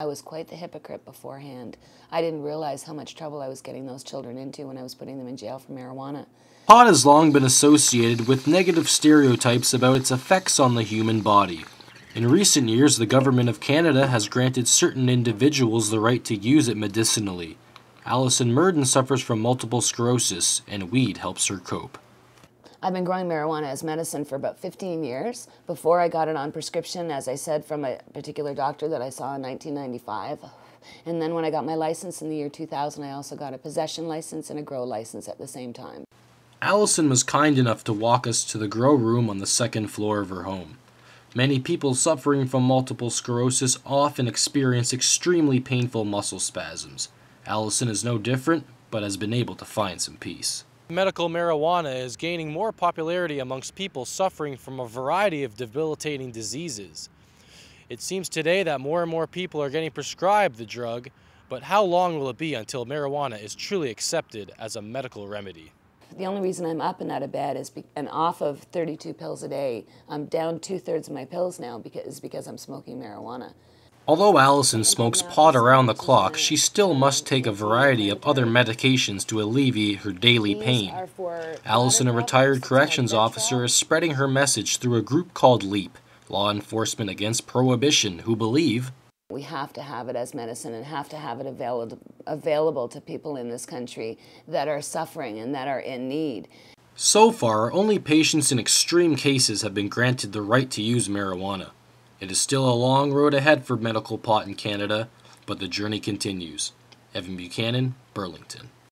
I was quite the hypocrite beforehand. I didn't realize how much trouble I was getting those children into when I was putting them in jail for marijuana. Pot has long been associated with negative stereotypes about its effects on the human body. In recent years, the Government of Canada has granted certain individuals the right to use it medicinally. Alison Myrden suffers from multiple sclerosis, and weed helps her cope. I've been growing marijuana as medicine for about 15 years before I got it on prescription, as I said, from a particular doctor that I saw in 1995. And then when I got my license in the year 2000, I also got a possession license and a grow license at the same time. Alison was kind enough to walk us to the grow room on the second floor of her home. Many people suffering from multiple sclerosis often experience extremely painful muscle spasms. Alison is no different, but has been able to find some peace. Medical marijuana is gaining more popularity amongst people suffering from a variety of debilitating diseases. It seems today that more and more people are getting prescribed the drug, but how long will it be until marijuana is truly accepted as a medical remedy? The only reason I'm up and out of bed is be- and off of 32 pills a day. I'm down two thirds of my pills now because because I'm smoking marijuana. Although Alison smokes pot around the clock, she still must take a variety of other medications to alleviate her daily pain. Alison, a retired corrections officer, is spreading her message through a group called LEAP, Law Enforcement Against Prohibition, who believe We have to have it as medicine and have to have it available available to people in this country that are suffering and that are in need. So far, only patients in extreme cases have been granted the right to use marijuana. It is still a long road ahead for medical pot in Canada, but the journey continues. Evan Buchanan, Burlington.